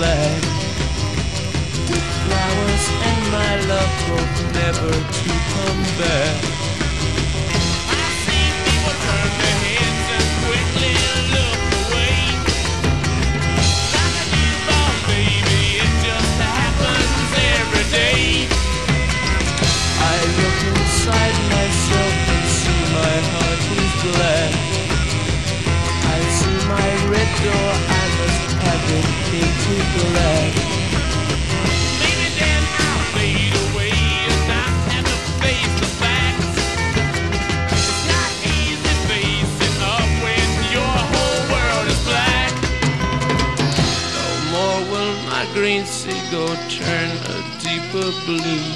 black With flowers and my love hope never to come back. green seagull turn a deeper blue.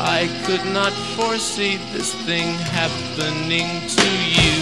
I could not foresee this thing happening to you.